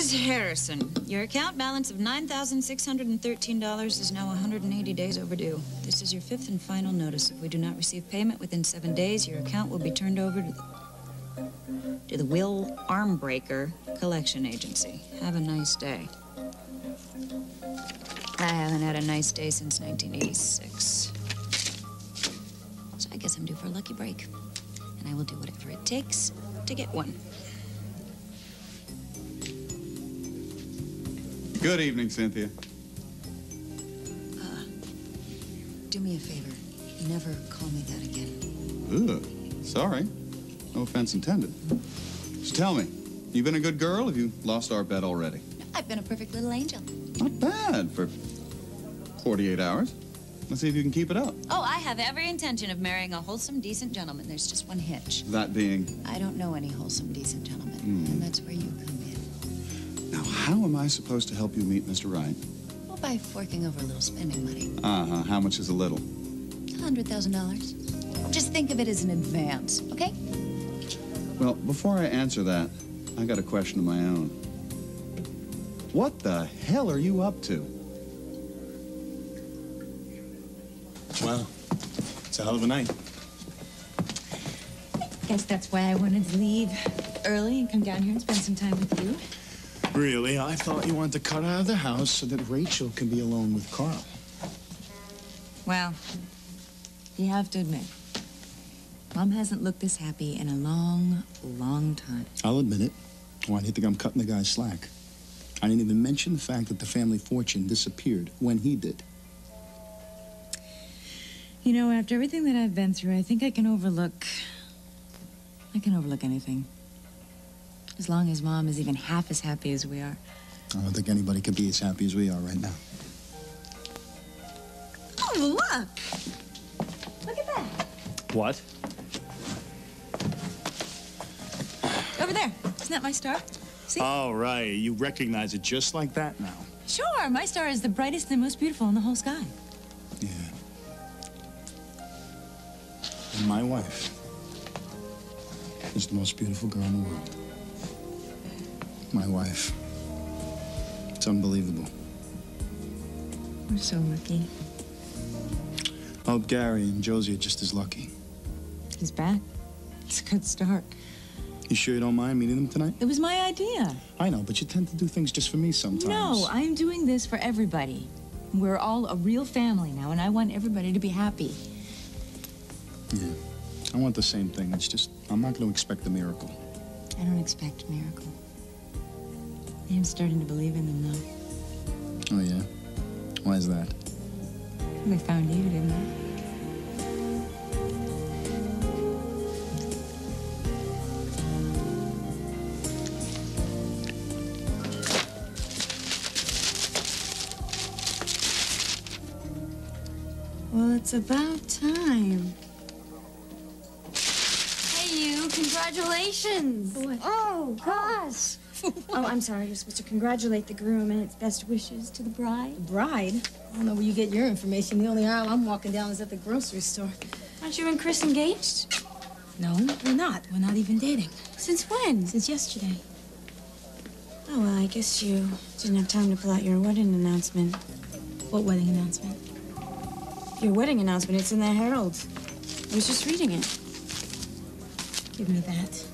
Mrs. Harrison, your account balance of $9,613 is now 180 days overdue. This is your fifth and final notice. If we do not receive payment within seven days, your account will be turned over to the, to the Will Armbreaker Collection Agency. Have a nice day. I haven't had a nice day since 1986. So I guess I'm due for a lucky break. And I will do whatever it takes to get one. Good evening, Cynthia. Uh, do me a favor. Never call me that again. Ugh, sorry. No offense intended. Just tell me, you been a good girl? Have you lost our bet already? I've been a perfect little angel. Not bad for 48 hours. Let's see if you can keep it up. Oh, I have every intention of marrying a wholesome, decent gentleman. There's just one hitch. That being, I don't know any wholesome, decent gentlemen. Hmm. And that's where you come how am I supposed to help you meet Mr. Right? Well, by forking over a little spending money. Uh-huh, how much is a little? $100,000. Just think of it as an advance, okay? Well, before I answer that, I got a question of my own. What the hell are you up to? Well, it's a hell of a night. Guess that's why I wanted to leave early and come down here and spend some time with you. Really? I thought you wanted to cut out of the house so that Rachel can be alone with Carl. Well, you have to admit, Mom hasn't looked this happy in a long, long time. I'll admit it. Why do you think I'm cutting the guy slack? I didn't even mention the fact that the family fortune disappeared when he did. You know, after everything that I've been through, I think I can overlook. I can overlook anything. As long as Mom is even half as happy as we are. I don't think anybody could be as happy as we are right now. Oh, look! Look at that. What? Over there. Isn't that my star? See? Oh, right. You recognize it just like that now. Sure, my star is the brightest and most beautiful in the whole sky. Yeah. And my wife is the most beautiful girl in the world. My wife. It's unbelievable. We're so lucky. Oh, Gary and Josie are just as lucky. He's back. It's a good start. You sure you don't mind meeting them tonight? It was my idea. I know, but you tend to do things just for me sometimes. No, I'm doing this for everybody. We're all a real family now, and I want everybody to be happy. Yeah. I want the same thing. It's just, I'm not going to expect a miracle. I don't expect a miracle. I am starting to believe in them, though. Oh, yeah? Why is that? They found you, didn't they? Well, it's about time. Hey, you. Congratulations. Oh, gosh. oh, I'm sorry. You're supposed to congratulate the groom and its best wishes to the bride. The Bride? I don't know where you get your information. The only aisle I'm walking down is at the grocery store. Aren't you and Chris engaged? No, we're not. We're not even dating. Since when? Since yesterday. Oh, well, I guess you didn't have time to pull out your wedding announcement. What wedding announcement? Your wedding announcement. It's in the Herald. I was just reading it. Give me that.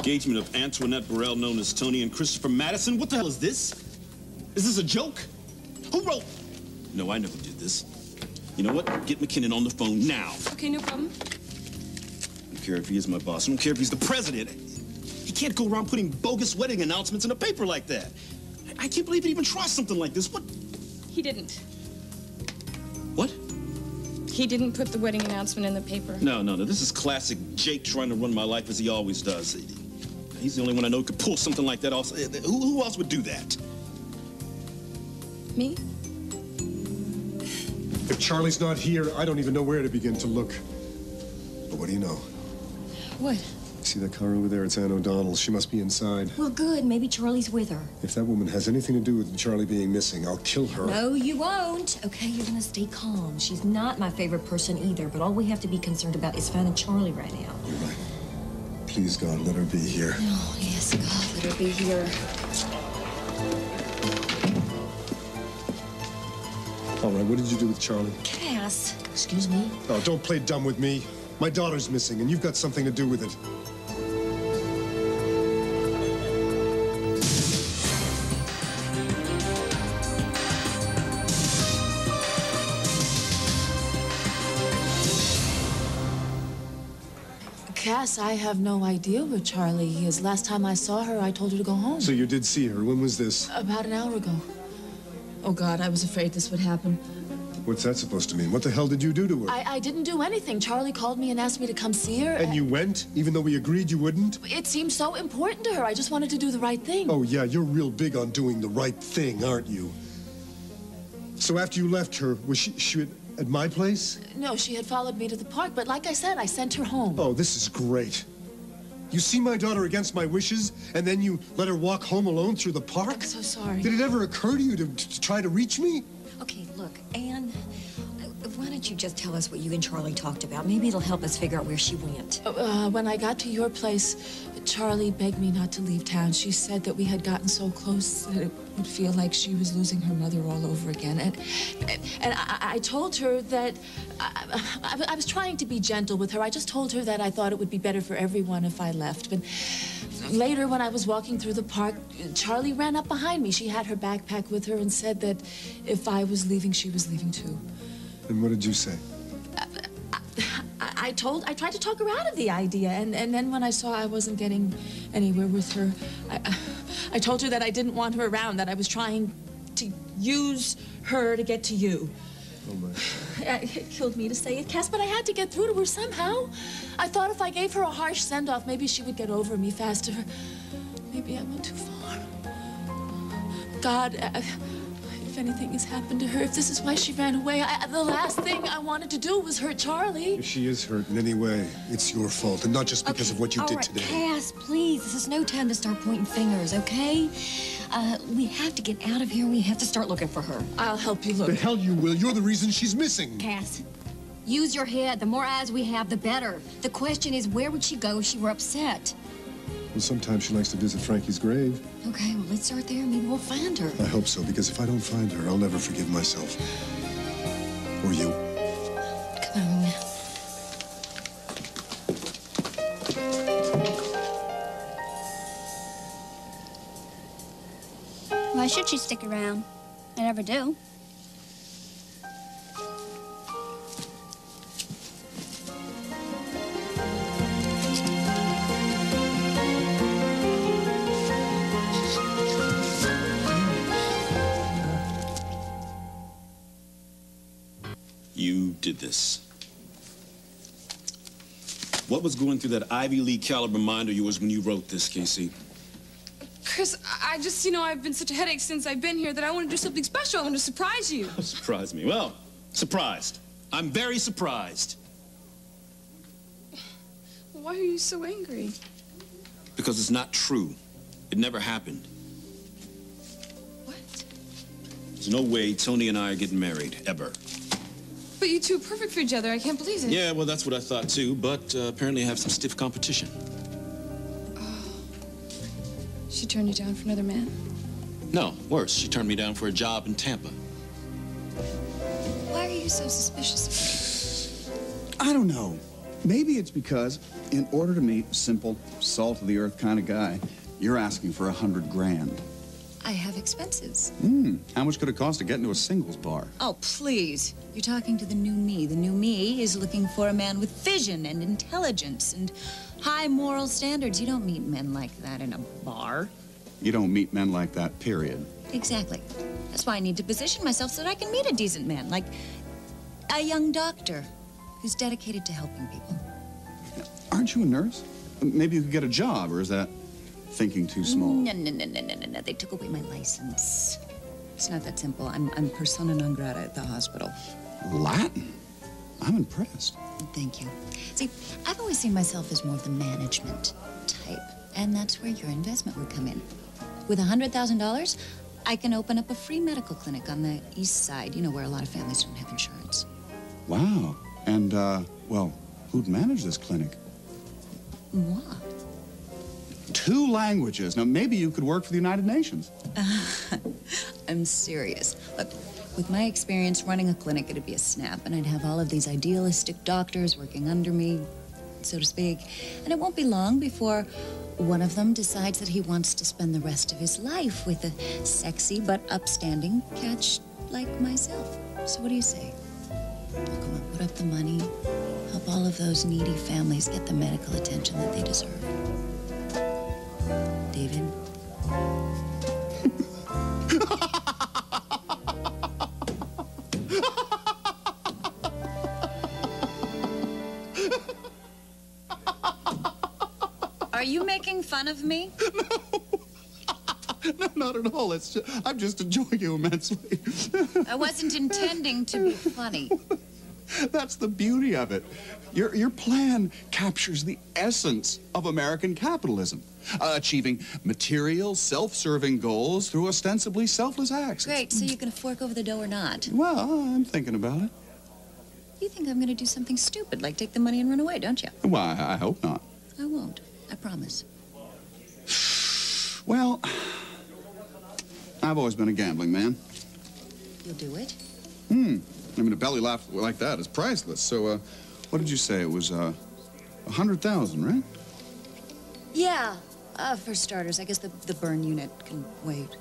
Engagement of Antoinette Burrell, known as Toni, and Christopher Madison. What the hell is this? Is this a joke? Who wrote? No, I never did this. You know what? Get McKinnon on the phone now. Okay, no problem. I don't care if he is my boss. I don't care if he's the president. He can't go around putting bogus wedding announcements in a paper like that. I can't believe he even tried something like this. What? He didn't. What? He didn't put the wedding announcement in the paper. No, no, no. This is classic Jake trying to run my life as he always does. He's the only one I know who could pull something like that off. Eh, eh, who, who else would do that? Me? If Charlie's not here, I don't even know where to begin to look. But what do you know? What? See that car over there? It's Anne O'Donnell. She must be inside. Well, good. Maybe Charlie's with her. If that woman has anything to do with Charlie being missing, I'll kill her. No, you won't. Okay, you're gonna stay calm. She's not my favorite person either, but all we have to be concerned about is finding Charlie right now. You're right. Please, God, let her be here. Oh, yes, God, let her be here. All right, what did you do with Charlie? Cass, excuse me. Oh, don't play dumb with me. My daughter's missing, and you've got something to do with it. Cass, I have no idea where Charlie is. Last time I saw her, I told her to go home. So you did see her. When was this? About an hour ago. Oh, God, I was afraid this would happen. What's that supposed to mean? What the hell did you do to her? I, I didn't do anything. Charlie called me and asked me to come see her. And you went, even though we agreed you wouldn't? It seemed so important to her. I just wanted to do the right thing. Oh, yeah, you're real big on doing the right thing, aren't you? So after you left her, was she, she at, at my place? No, she had followed me to the park, but like I said, I sent her home. Oh, this is great. You see my daughter against my wishes, and then you let her walk home alone through the park? I'm so sorry. Did it ever occur to you to, to try to reach me? Okay, look, Anne, uh, why don't you just tell us what you and Charlie talked about? Maybe it'll help us figure out where she went. Uh, when I got to your place, Charlie begged me not to leave town. She said that we had gotten so close that it would feel like she was losing her mother all over again. And, and I, I told her that I, I, I was trying to be gentle with her. I just told her that I thought it would be better for everyone if I left. But later, when I was walking through the park, Charlie ran up behind me. She had her backpack with her and said that if I was leaving, she was leaving too. And what did you say? I, told, I tried to talk her out of the idea, and, and then when I saw I wasn't getting anywhere with her, I, I told her that I didn't want her around, that I was trying to use her to get to you. Oh, my. It killed me to say it, Cass, but I had to get through to her somehow. I thought if I gave her a harsh send-off, maybe she would get over me faster. Maybe I went too far. God, uh, anything has happened to her, if this is why she ran away, I, the last thing I wanted to do was hurt Charlie. If she is hurt in any way, it's your fault, and not just because of what you All did right, today. Cass, please, this is no time to start pointing fingers, okay? Uh, we have to get out of here. We have to start looking for her. I'll help you look. The hell you will. You're the reason she's missing. Cass, use your head. The more eyes we have, the better. The question is, where would she go if she were upset? Well, sometimes she likes to visit Frankie's grave. Okay, well, let's start there. Maybe we'll find her. I hope so, because if I don't find her, I'll never forgive myself. Or you. Come on. Why should she stick around? I never do. What was going through that Ivy League caliber mind of yours when you wrote this, Casey? Chris, I just, you know, I've been such a headache since I've been here that I want to do something special. I want to surprise you. Surprise me. Well, surprised. I'm very surprised. Why are you so angry? Because it's not true. It never happened. What? There's no way Toni and I are getting married, ever. But you two are perfect for each other. I can't believe it. Yeah, well, that's what I thought too, but uh, apparently I have some stiff competition. Oh. She turned you down for another man? No, worse. She turned me down for a job in Tampa. Why are you so suspicious of me? I don't know. Maybe it's because, in order to meet a simple, salt of the earth kind of guy, you're asking for a hundred grand. I have expenses. Hmm. How much could it cost to get into a singles bar? Oh, please. You're talking to the new me. The new me is looking for a man with vision and intelligence and high moral standards. You don't meet men like that in a bar. You don't meet men like that, period. Exactly. That's why I need to position myself so that I can meet a decent man, like a young doctor who's dedicated to helping people. Aren't you a nurse? Maybe you could get a job, or is that thinking too small? No, no, no, no, no, no, no. They took away my license. It's not that simple. I'm, I'm persona non grata at the hospital. Latin? I'm impressed. Thank you. See, I've always seen myself as more of the management type, and that's where your investment would come in. With a $100,000, I can open up a free medical clinic on the east side, you know, where a lot of families don't have insurance. Wow. And, uh, well, who'd manage this clinic? Moi. Two languages. Now, maybe you could work for the United Nations. I'm serious. Look, with my experience running a clinic, it'd be a snap, and I'd have all of these idealistic doctors working under me, so to speak. And it won't be long before one of them decides that he wants to spend the rest of his life with a sexy but upstanding catch like myself. So what do you say? On, put up the money, help all of those needy families get the medical attention that they deserve. David? Are you making fun of me? No, not at all. It's just, I'm just enjoying you immensely. I wasn't intending to be funny. That's the beauty of it. Your, your plan captures the essence of American capitalism, uh, achieving material, self-serving goals through ostensibly selfless acts. Great, so you're gonna fork over the dough or not? Well, I'm thinking about it. You think I'm gonna do something stupid, like take the money and run away, don't you? Well, I, I hope not. I won't. I promise. Well, I've always been a gambling man. You'll do it? Hmm. I mean, a belly laugh like that is priceless. So, uh, what did you say? It was, uh, a hundred thousand, right? Yeah. Uh, for starters, I guess the, the burn unit can wait.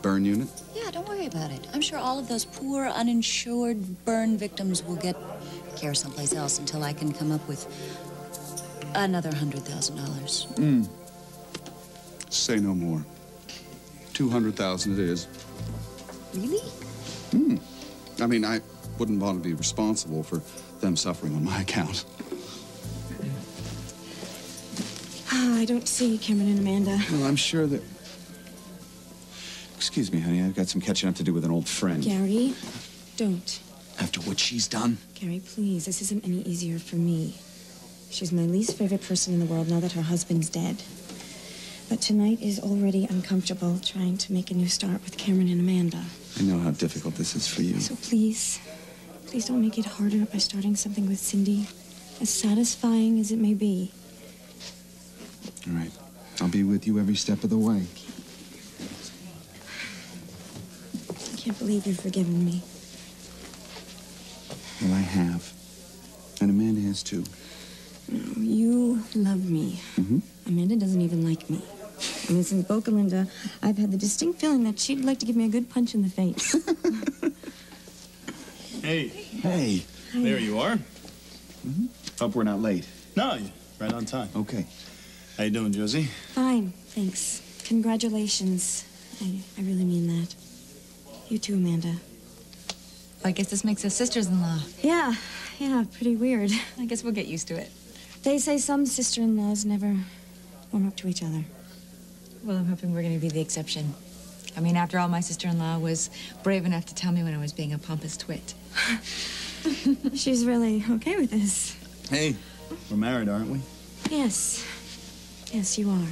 Burn unit? Yeah, don't worry about it. I'm sure all of those poor, uninsured burn victims will get care someplace else until I can come up with another hundred thousand dollars. Hmm. Say no more. Two hundred thousand it is. Really? Hmm. I mean, I wouldn't want to be responsible for them suffering on my account. Ah, I don't see Cameron and Amanda. Well, I'm sure that. Excuse me, honey. I've got some catching up to do with an old friend. Gary, don't. After what she's done. Gary, please, this isn't any easier for me. She's my least favorite person in the world now that her husband's dead. But tonight is already uncomfortable trying to make a new start with Cameron and Amanda. I know how difficult this is for you. So please, please don't make it harder by starting something with Cindy, as satisfying as it may be. All right. I'll be with you every step of the way. I can't believe you've forgiven me. Well, I have. And Amanda has too. No, you love me. Mm-hmm. Amanda doesn't even like me. I mean, since Boca Linda, I've had the distinct feeling that she'd like to give me a good punch in the face. Hey, Hey. there you are. Mm-hmm. Hope we're not late. No, right on time. Okay. How you doing, Josie? Fine, thanks. Congratulations. I, I really mean that. You too, Amanda. I guess this makes us sisters-in-law. Yeah, yeah, pretty weird. I guess we'll get used to it. They say some sister-in-laws never warm up to each other. Well, I'm hoping we're going to be the exception. I mean, after all, my sister-in-law was brave enough to tell me when I was being a pompous twit. She's really okay with this. Hey, we're married, aren't we? Yes. Yes, you are.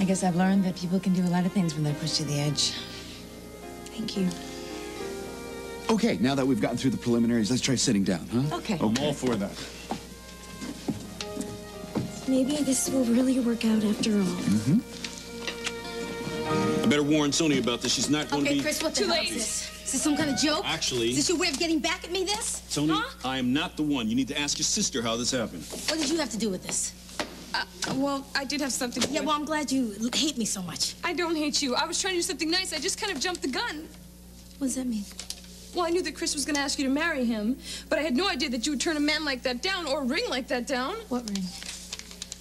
I guess I've learned that people can do a lot of things when they're pushed to the edge. Thank you. Okay, now that we've gotten through the preliminaries, let's try sitting down, huh? Okay. I'm all for that. Maybe this will really work out after all. Mm-hmm. I better warn Toni about this. She's not going to Okay, be. Chris, what the Too hell late. Is this? Some kind of joke? Actually- Is this your way of getting back at me, this? Toni, Huh? I am not the one. You need to ask your sister how this happened. What did you have to do with this? Uh, well, I did have something. Yeah, well, I'm glad you hate me so much. I don't hate you. I was trying to do something nice. I just kind of jumped the gun. What does that mean? Well, I knew that Chris was going to ask you to marry him, but I had no idea that you would turn a man like that down or a ring like that down. What ring?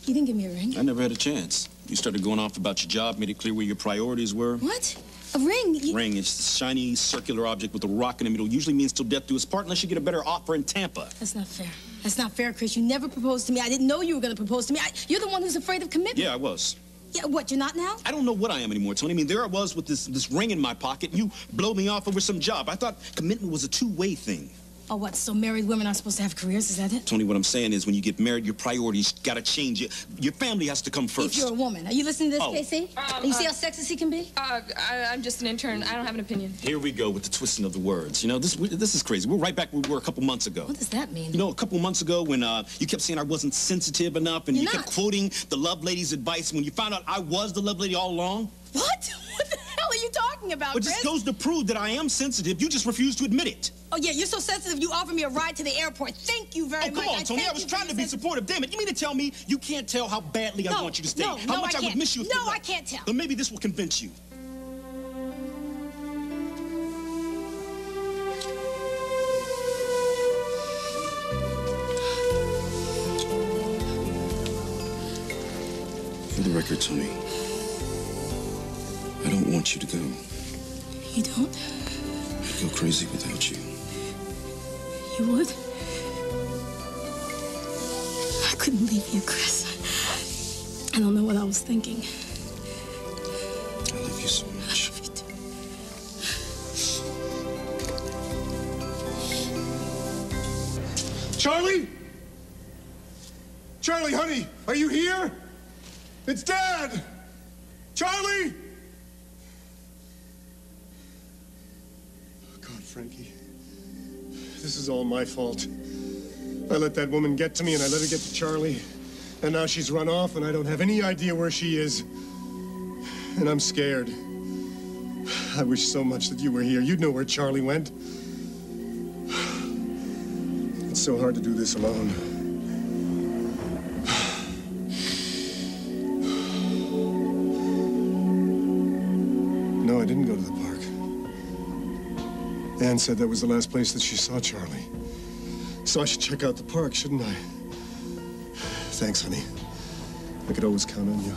You didn't give me a ring. I never had a chance. You started going off about your job, made it clear where your priorities were. What? A ring? You... Ring, it's a shiny circular object with a rock in the middle. Usually means till death do us part unless you get a better offer in Tampa. That's not fair. That's not fair, Chris. You never proposed to me. I didn't know you were going to propose to me. I... You're the one who's afraid of commitment. Yeah, I was. Yeah, what, you're not now? I don't know what I am anymore, Toni. I mean, there I was with this, this ring in my pocket. You blow me off over some job. I thought commitment was a two-way thing. Oh, what? So married women aren't supposed to have careers? Is that it? Toni, what I'm saying is when you get married, your priorities gotta change. Your, your family has to come first. If you're a woman. Are you listening to this, Oh. Casey? you see how sexist he can be? Uh, I, I'm just an intern. I don't have an opinion. Here we go with the twisting of the words. You know, this we, this is crazy. We're right back where we were a couple months ago. What does that mean? You know, a couple months ago when uh, you kept saying I wasn't sensitive enough and You're you kept not. quoting the love lady's advice when you found out I was the love lady all along. What? What the hell are you talking about, But Chris? just goes to prove that I am sensitive. You just refuse to admit it. Oh, yeah, you're so sensitive you offered me a ride to the airport. Thank you very much. Oh, come much. on, Toni. thank I was trying to be supportive. Damn it. You mean to tell me you can't tell how badly I want you to stay? no, how no, much I would can't. miss you if No, you left? I can't tell. Then maybe this will convince you. For the record, Toni, I don't want you to go. You don't? I'd go crazy without you. You would? I couldn't leave you, Chris. I don't know what I was thinking. I love you so much. Charlie? Charlie, honey, are you here? It's Dad! Charlie! God, Frankie. This is all my fault. I let that woman get to me and I let her get to Charlie. And now she's run off and I don't have any idea where she is. And I'm scared. I wish so much that you were here. You'd know where Charlie went. It's so hard to do this alone. Said that was the last place that she saw Charlie. So I should check out the park, shouldn't I? Thanks, honey. I could always count on you.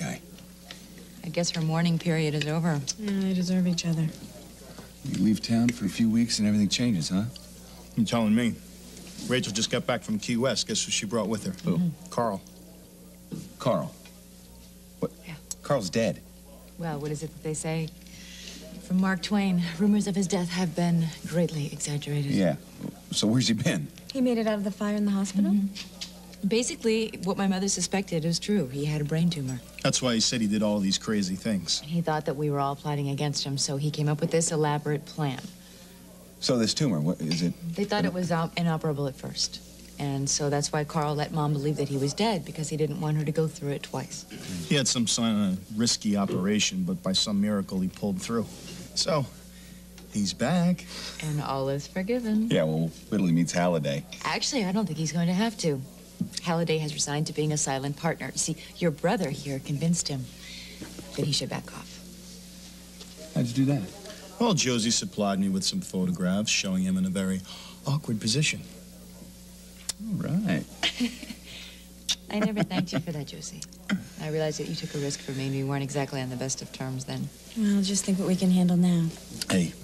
Guy? I guess her mourning period is over. Yeah, they deserve each other. You leave town for a few weeks and everything changes, huh? You telling me? Rachel just got back from Key West. Guess who she brought with her? Who? Mm-hmm. Carl. Carl. What? Yeah. Carl's dead. Well, what is it that they say? From Mark Twain, rumors of his death have been greatly exaggerated. Yeah. So where's he been? He made it out of the fire in the hospital? Mm-hmm. Basically, what my mother suspected is true. He had a brain tumor. That's why he said he did all these crazy things. He thought that we were all plotting against him, so he came up with this elaborate plan. So this tumor, what is it? They thought it was um, inoperable at first. And so that's why Carl let Mom believe that he was dead, because he didn't want her to go through it twice. He had some kind of risky operation, but by some miracle he pulled through. So, he's back. And all is forgiven. Yeah, well, Whitley meets Halliday. Actually, I don't think he's going to have to. Halliday has resigned to being a silent partner. You see, your brother here convinced him that he should back off. How'd you do that? Well, Josie supplied me with some photographs showing him in a very awkward position. All right. I never thanked you for that, Josie. I realized that you took a risk for me, and we weren't exactly on the best of terms then. Well, just think what we can handle now. Hey,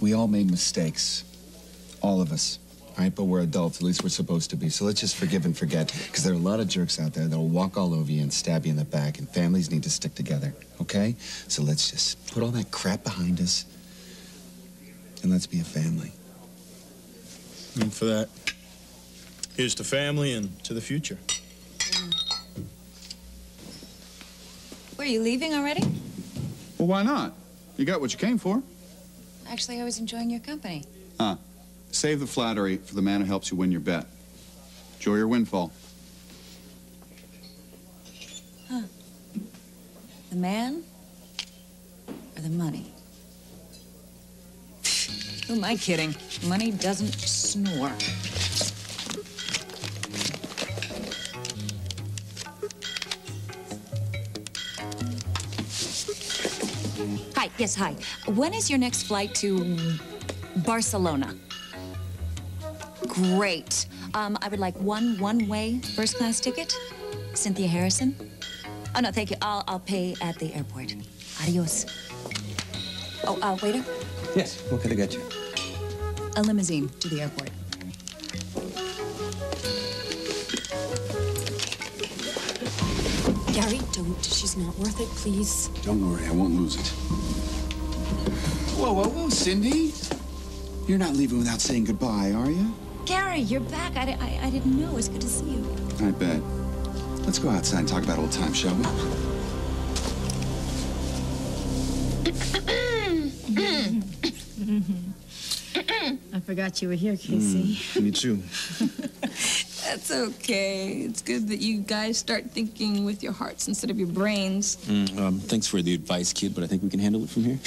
we all made mistakes. All of us. All right, but we're adults. At least we're supposed to be. So let's just forgive and forget. Because there are a lot of jerks out there that'll walk all over you and stab you in the back, and families need to stick together, okay? So let's just put all that crap behind us, and let's be a family. And for that, here's to family and to the future. Were you leaving already? Well, why not? You got what you came for. Actually, I was enjoying your company. Huh. Save the flattery for the man who helps you win your bet. Enjoy your windfall. Huh. The man or the money? Who am I kidding? Money doesn't snore. Hi, yes, hi. When is your next flight to Barcelona? Great. Um, I would like one one-way first-class ticket. Cynthia Harrison. Oh no, thank you. I'll I'll pay at the airport. Adios. Oh, uh, waiter, Yes, what can I get you? a limousine to the airport. Gary, don't. She's not worth it, please. Don't worry, I won't lose it. Whoa, whoa, whoa, Cindy. You're not leaving without saying goodbye, are you? Gary, you're back. I, I, I didn't know. It's good to see you. I bet. Let's go outside and talk about old times, shall we? I forgot you were here, Casey. Me too. That's okay. It's good that you guys start thinking with your hearts instead of your brains. Mm, um, thanks for the advice, kid, but I think we can handle it from here.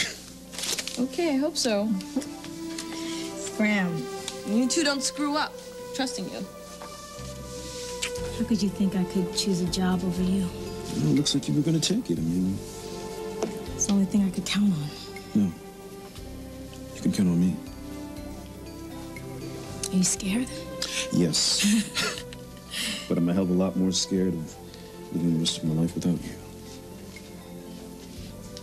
Okay, I hope so. Scram. You two don't screw up. Trusting you. How could you think I could choose a job over you? Well, it looks like you were going to take it. I mean, It's the only thing I could count on. no. You can count on me. Are you scared? Yes. but I'm a hell of a lot more scared of living the rest of my life without you.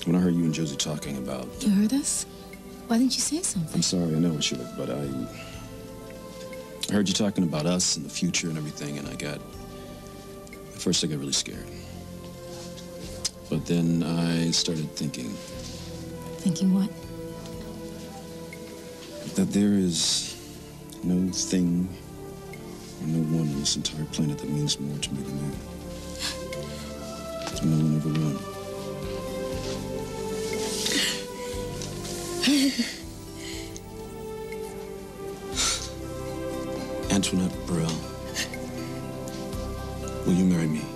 When I heard you and Josie talking about, You heard us? Why didn't you say something? I'm sorry, I know I should have, but I, I heard you talking about us and the future and everything, and I got, at first I got really scared. But then I started thinking Thinking what? that there is no thing or no one on this entire planet that means more to me than you. And no one ever will. Antoinette Burrell, will you marry me?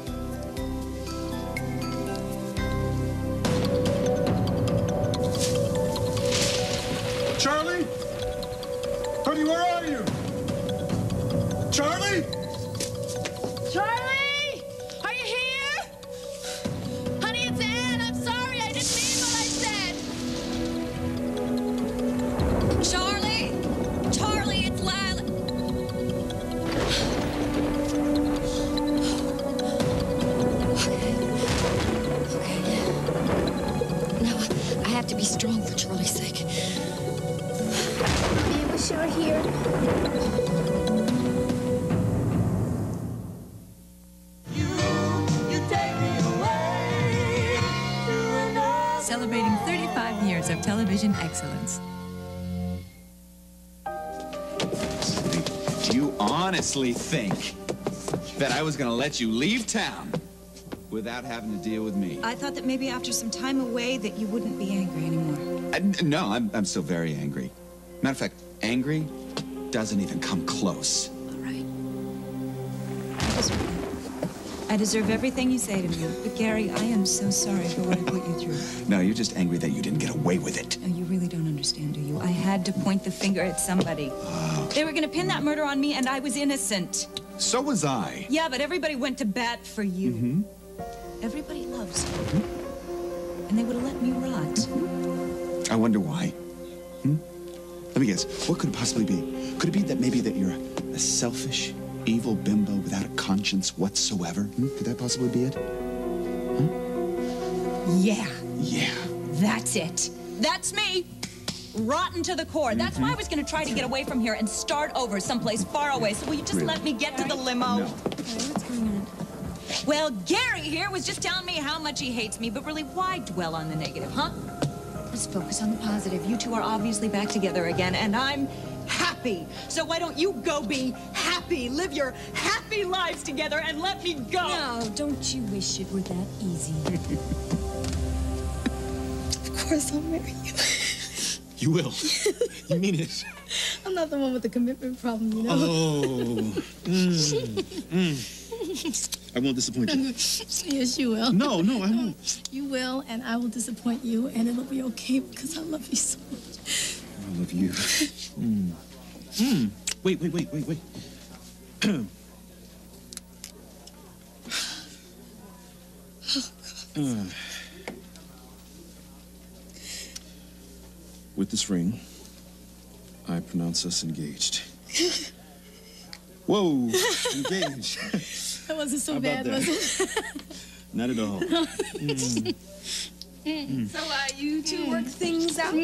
Television excellence. Do you honestly think that I was going to let you leave town without having to deal with me? I thought that maybe after some time away that you wouldn't be angry anymore. N- no, I'm, I'm still very angry. Matter of fact, angry doesn't even come close. I deserve everything you say to me. But Gary, I am so sorry for what I put you through. No, you're just angry that you didn't get away with it. No, you really don't understand, do you? I had to point the finger at somebody. They were gonna pin that murder on me, and I was innocent. So was I. Yeah, but everybody went to bat for you. Mm-hmm. Everybody loves you. And they would have let me rot. I wonder why. Hmm? Let me guess. What could it possibly be? Could it be that maybe that you're a selfish, evil bimbo without a conscience whatsoever? Hmm? Could that possibly be it? Yeah, Yeah. that's it. That's me. Rotten to the core. That's why I was gonna try to get away from here and start over someplace far away. So will you just Really? let me get to the limo? What's going on? Well, Gary here was just telling me how much he hates me, but really, why dwell on the negative, huh? Let's focus on the positive. You two are obviously back together again, and I'm happy. So why don't you go be happy? Live your happy lives together and let me go. No, don't you wish it were that easy? Of course I'll marry you. You will. you mean it. I'm not the one with the commitment problem, you know? Oh. Mm. Mm. I won't disappoint you. yes, you will. No, no, I won't. You will, and I will disappoint you, and it'll be okay because I love you so much. I love you. Mm. Mm. Wait, wait, wait, wait, wait. Uh, With this ring, I pronounce us engaged. Whoa, engaged. That wasn't so How bad, that? was it? Not at all. Mm. So, uh, you two work things out?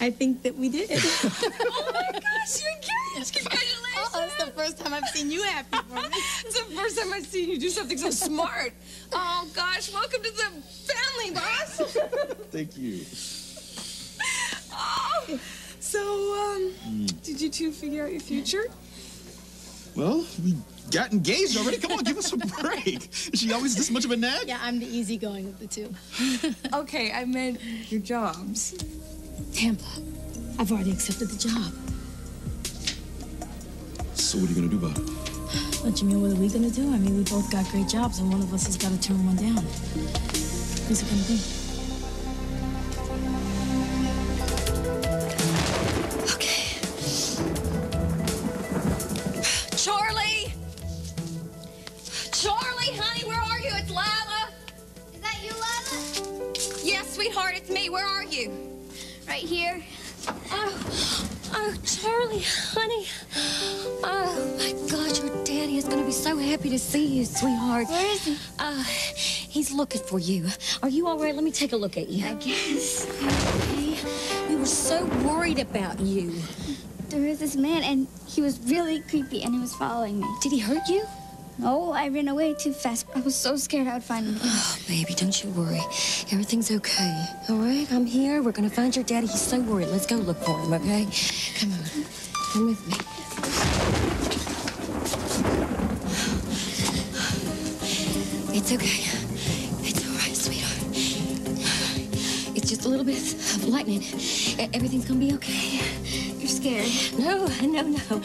I think that we did. oh my gosh, you're engaged! Congratulations! It's the first time I've seen you happy for me. it's the first time I've seen you do something so smart. Oh gosh, welcome to the family, boss. Thank you. oh, so, um, Mm. did you two figure out your future? Well, we got engaged already. Come on, give us a break. Is she always this much of a nag? Yeah, I'm the easygoing of the two. okay, I meant your jobs. Tampa, I've already accepted the job. So what are you gonna do about it? What you mean, what are we gonna do? I mean, we both got great jobs, and one of us has got to turn one down. Who's it gonna be? Charlie! Charlie, honey, where are you? It's Lila. Is that you, Lila? Yes, sweetheart, it's me. Where are you? Right here. Oh, oh, Charlie, honey. Oh, my God, your daddy is going to be so happy to see you, sweetheart. Where is he? Uh, he's looking for you. Are you all right? Let me take a look at you. I guess. Okay. We were so worried about you. There was this man, and he was really creepy, and he was following me. Did he hurt you? No, I ran away too fast. I was so scared I would find him. Oh, baby, don't you worry. Everything's okay. All right, I'm here. We're gonna find your daddy. He's so worried. Let's go look for him, okay? Come on. Come with me. It's okay. It's all right, sweetheart. It's just a little bit of lightning. Everything's gonna be okay. You're scared. No, no, no.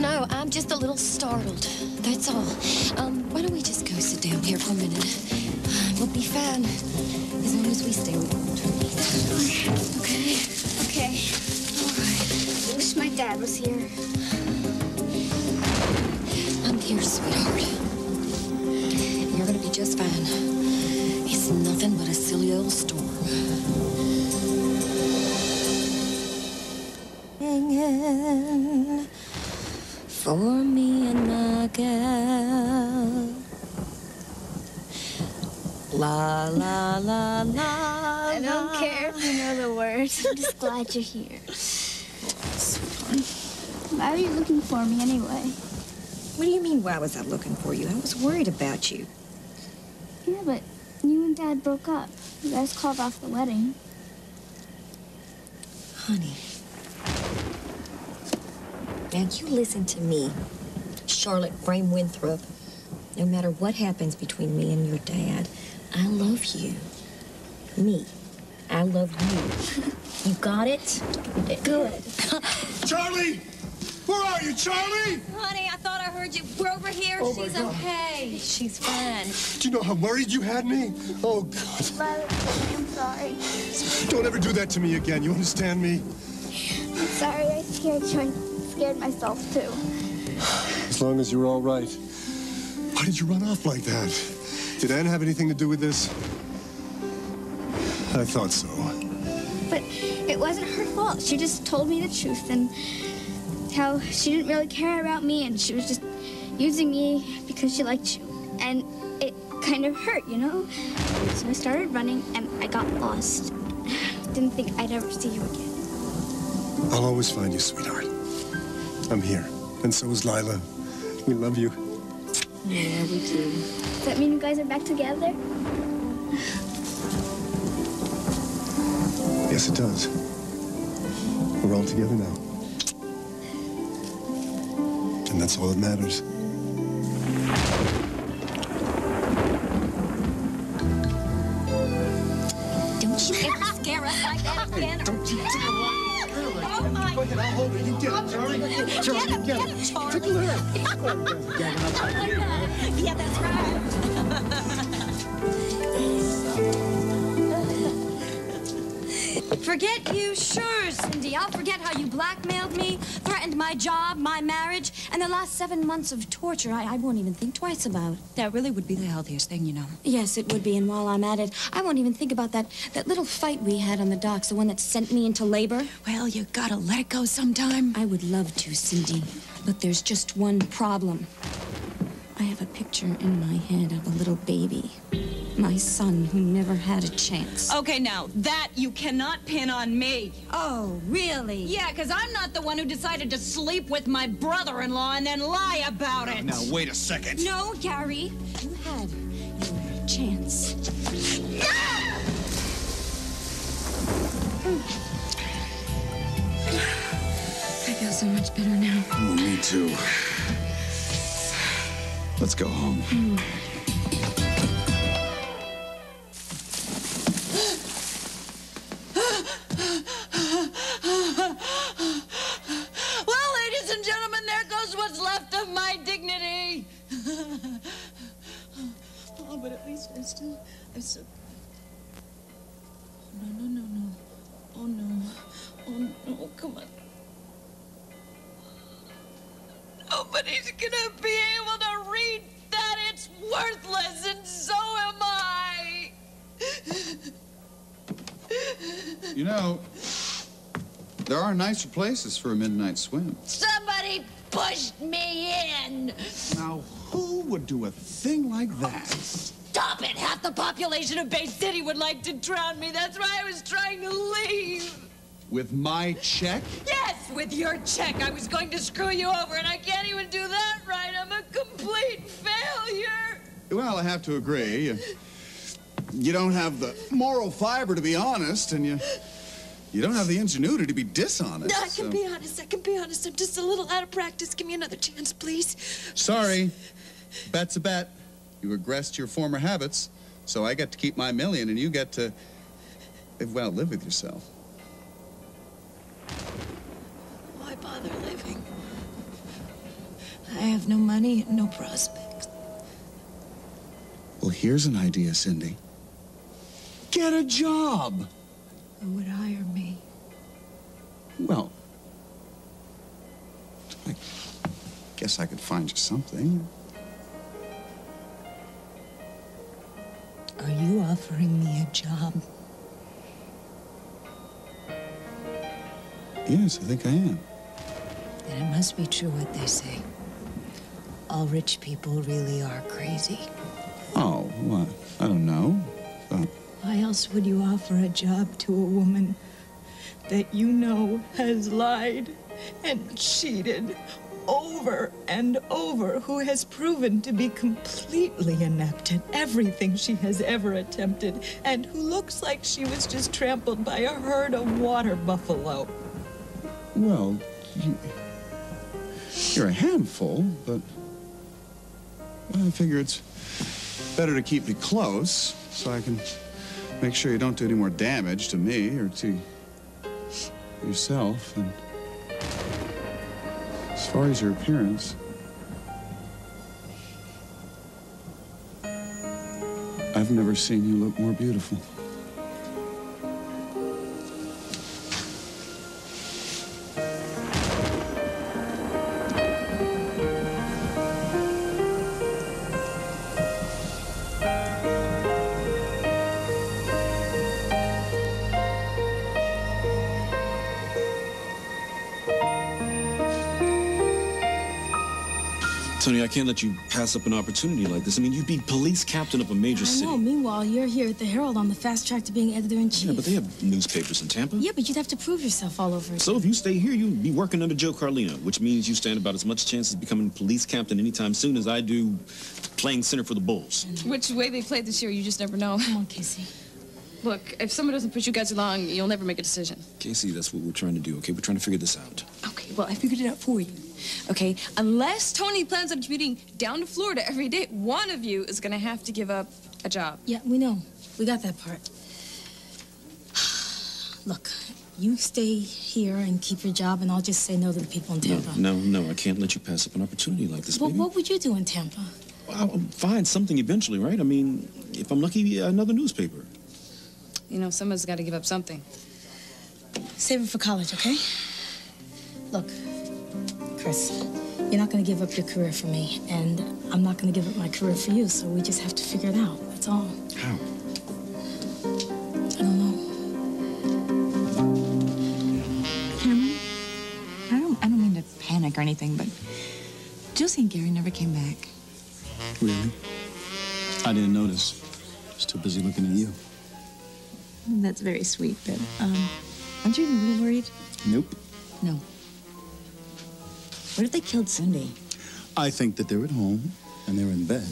No, I'm just a little startled. That's all. Um, why don't we just go sit down here for a minute? We'll be fine as long as we stay warm. Okay? Okay. All right. I wish my dad was here. I'm here, sweetheart. You're gonna be just fine. It's nothing but a silly old storm. Hanging for me and my gal. La la la la. I don't care if you know the words. I'm just glad you're here. Why are you looking for me anyway? What do you mean, why was I looking for you? I was worried about you. Yeah, but you and Dad broke up. You guys called off the wedding. Honey. Now you listen to me, Charlotte Frame Winthrop. No matter what happens between me and your dad, I love you. Me. I love you. You got it? Good. Charlie! Where are you, Charlie? Honey, I thought I heard you. We're over here. Oh, She's okay. She's fine. Do you know how worried you had me? Oh, God. Lila, I'm sorry. Don't ever do that to me again. You understand me? I'm sorry I scared you. I scared myself too. As long as you're all right. Why did you run off like that? Did Anne have anything to do with this? I thought so. But it wasn't her fault. She just told me the truth and how she didn't really care about me and she was just using me because she liked you. And it kind of hurt, you know? So I started running and I got lost. Didn't think I'd ever see you again. I'll always find you, sweetheart. I'm here. And so is Lila. We love you. Yeah, we do. Does that mean you guys are back together? Yes, it does. We're all together now. And that's all that matters. Don't you ever scare us like that again. Don't you my Go ahead, I'll hold her. You get it, Charlie. Charlie, get it. Tickle her. Yeah, that's right. Forget you? Sure, Cindy. I'll forget how you blackmailed me, threatened my job, my marriage, and the last seven months of torture I, I won't even think twice about. That really would be the healthiest thing, you know. Yes, it would be, and while I'm at it, I won't even think about that, that little fight we had on the docks, the one that sent me into labor. Well, you gotta let it go sometime. I would love to, Cindy, but there's just one problem. I have a picture in my head of a little baby. My son who never had a chance. Okay, now, that you cannot pin on me. Oh, really? Yeah, because I'm not the one who decided to sleep with my brother-in-law and then lie about it. Now, wait a second. No, Gary. You had your chance. I feel so much better now. Oh, me too. Let's go home. Well, left of my dignity. oh, but at least I still, I still. No, no, no, no. Oh no. Oh no, come on. Nobody's gonna be able to read that. It's worthless, and so am I. You know, there are nicer places for a midnight swim. Somebody pushed me in. Now, who would do a thing like that? Stop it! Half the population of Bay City would like to drown me. That's why I was trying to leave. With my check? Yes, with your check. I was going to screw you over, and I can't even do that right. I'm a complete failure. Well, I have to agree. You, you don't have the moral fiber to be honest, and you you don't have the ingenuity to be dishonest. I can so- be honest. I can be honest. I'm just a little out of practice. Give me another chance, please. Sorry. Bet's a bet. You regressed your former habits, so I get to keep my million, and you get to, well, live with yourself. Why bother living? I have no money and no prospects. Well, here's an idea, Cindy. Get a job. Who would hire me? Well, I guess I could find you something. Are you offering me a job? Yes, I think I am. Then it must be true what they say. All rich people really are crazy. Oh, what? I don't know. Uh, Why else would you offer a job to a woman that you know has lied and cheated over and over, who has proven to be completely inept at everything she has ever attempted, and who looks like she was just trampled by a herd of water buffalo? well, you, you're a handful, but I figure it's better to keep you close so I can make sure you don't do any more damage to me or to yourself. And as far as your appearance, I've never seen you look more beautiful. Toni, I can't let you pass up an opportunity like this. I mean, you'd be police captain of a major I city. know. Meanwhile, you're here at the Herald on the fast track to being editor in chief. Yeah, but they have newspapers in Tampa. Yeah, but you'd have to prove yourself all over again. So if you stay here, you'd be working under Joe Carlino, which means you stand about as much chance of becoming police captain anytime soon as I do playing center for the Bulls. Which way they play this year, you just never know. Come on, Casey. Look, if someone doesn't push you guys along, you'll never make a decision. Casey, that's what we're trying to do, okay? We're trying to figure this out. Okay, well, I figured it out for you. Okay, unless Toni plans on commuting down to Florida every day, one of you is gonna have to give up a job. Yeah, we know. We got that part. Look, you stay here and keep your job, and I'll just say no to the people in Tampa. no, no, I can't let you pass up an opportunity like this, Well, baby. what would you do in Tampa? I'll I'll um, find something eventually, right? I mean, if I'm lucky, another newspaper. You know, someone's got to give up something. Save it for college, okay? Look, Chris, you're not gonna give up your career for me, and I'm not gonna give up my career for you, so we just have to figure it out. That's all. How? I don't know. Cameron, I don't, I don't mean to panic or anything, but Josie and Gary never came back. Really? I didn't notice. I was too busy looking at you. That's very sweet, but um, aren't you a little worried? Nope. No. What if they killed Cindy? I think that they're at home and they're in bed.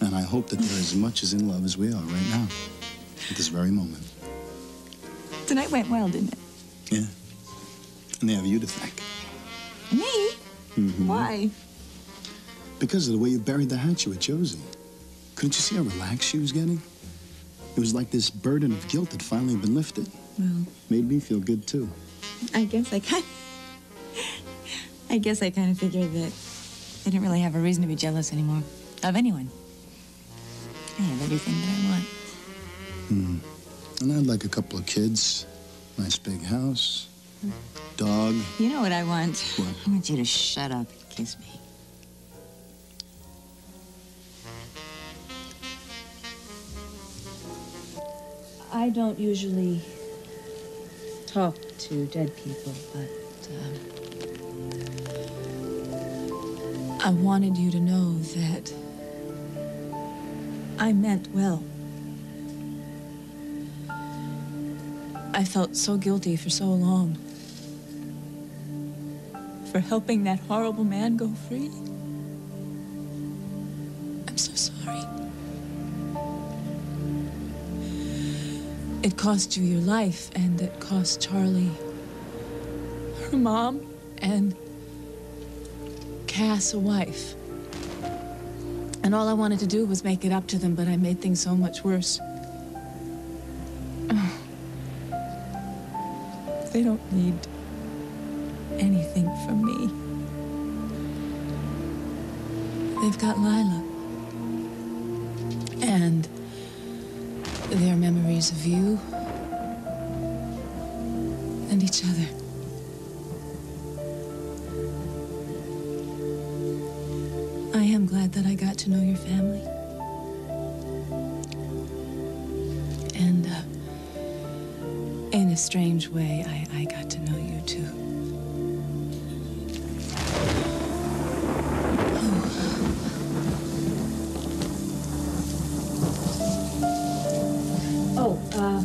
And I hope that they're as much as in love as we are right now. At this very moment. Tonight went well, didn't it? Yeah. And they have you to thank. Me? Mhm. Why? Because of the way you buried the hatchet with Josie. Couldn't you see how relaxed she was getting? It was like this burden of guilt had finally been lifted. Well, Made me feel good too. I guess I kind. I guess I kind of figured that I didn't really have a reason to be jealous anymore of anyone. I have everything that I want. Hmm. And I'd like a couple of kids, nice big house, dog. You know what I want? What? I want you to shut up and kiss me. I don't usually talk to dead people, but um, I wanted you to know that I meant well. I felt so guilty for so long for helping that horrible man go free. I'm so sorry. It cost you your life, and it cost Charlie her mom and Cass a wife. And all I wanted to do was make it up to them, but I made things so much worse. They don't need anything from me. They've got Lila. And their memories of you and each other. Am glad that I got to know your family. And uh, in a strange way, I, I got to know you too. Oh, uh.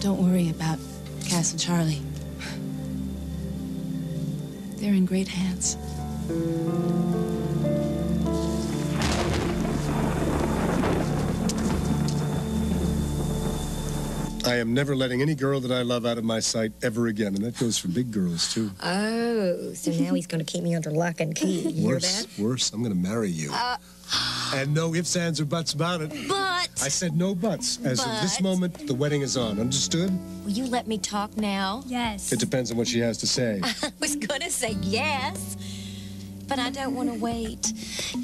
Don't worry about Cass and Charlie. They're in great hands. I am never letting any girl that I love out of my sight ever again, and that goes for big girls too. Oh, so now he's going to keep me under lock and key. You hear Worse, that? worse. I'm going to marry you. Uh, and no ifs, ands, or buts about it. but I said no buts. As of this moment, the wedding is on. Understood? will you let me talk now? Yes. It depends on what she has to say. I was going to say yes, but I don't want to wait.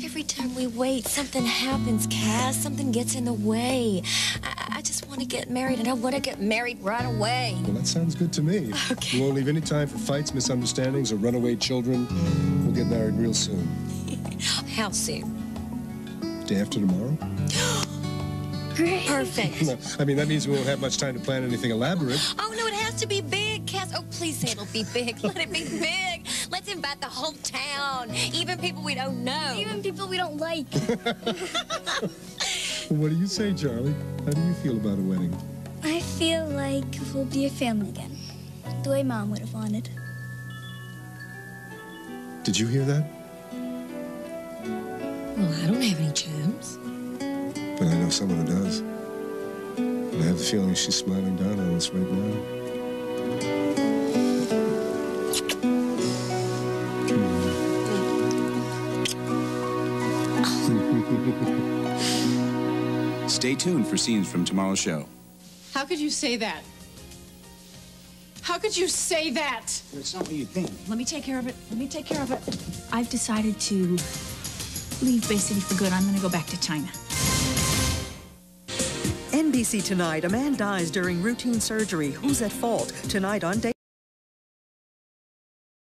Every time we wait, something happens, Cass. Something gets in the way. I, I just want to get married, and I want to get married right away. Well, that sounds good to me. Okay. We won't leave any time for fights, misunderstandings, or runaway children. We'll get married real soon. How soon? Day after tomorrow? Great. Perfect. No, I mean, that means we won't have much time to plan anything elaborate. Oh, no, it has to be big, Cass. Oh, please say it'll be big. Let it be big. Let's invite the whole town, even people we don't know. Even people we don't like. What do you say, Charlie? How do you feel about a wedding? I feel like we'll be a family again. The way Mom would have wanted. Did you hear that? Well, I don't have any chums. But I know someone who does. And I have the feeling she's smiling down on us right now. Stay tuned for scenes from tomorrow's show. How could you say that? How could you say that? It's not what you think. Let me take care of it. Let me take care of it. I've decided to leave Bay City for good. I'm going to go back to China. NBC tonight. A man dies during routine surgery. Who's at fault? Tonight on Day.